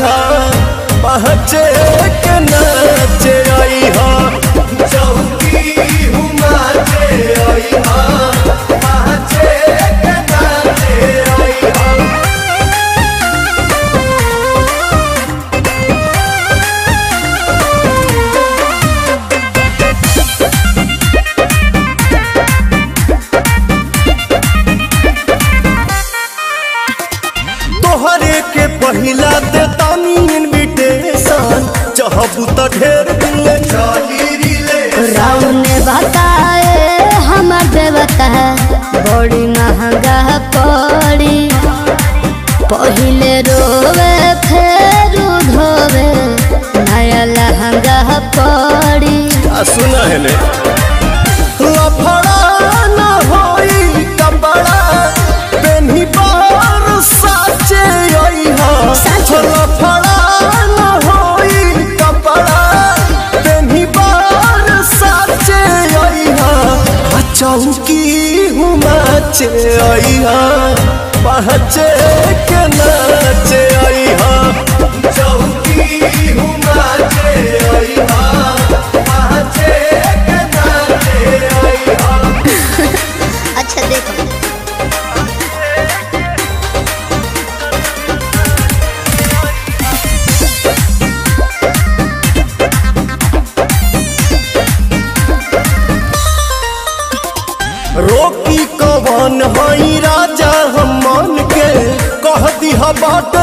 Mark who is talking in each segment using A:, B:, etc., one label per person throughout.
A: चौकी पहचे के नाचे तोहरे के पहिला देतानी इनविटेशन चाहबू त ढेर दिन ले चली रिले।
B: राम ने बताए हमर देवता बड़ी महँगा पड़ी। पहिले रोवे फेर धोवे नया लहंगा पड़ी।
A: सुना है ने? हुमाचे अइहा पहचे के नाचे चौकी हुमाचे अइहा पहचे के नाचे अइहा
B: अच्छा देखो।
A: रोकी कवन हई राजा हम मन के कह दी बाट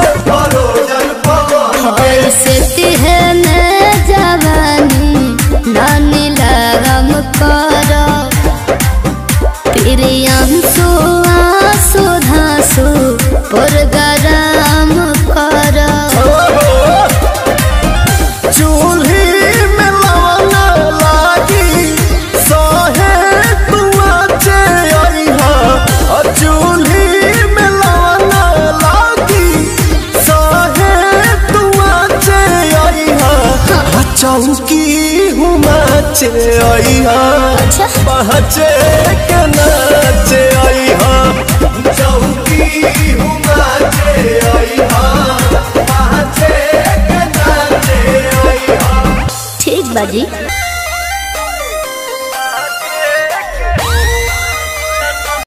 A: चौकी हुमाचे अइहा
B: अच्छा।
A: पहचे के नाचे अइहा चौकी अइहा पहचे के नाचे अइहा
B: ठीक बाजी।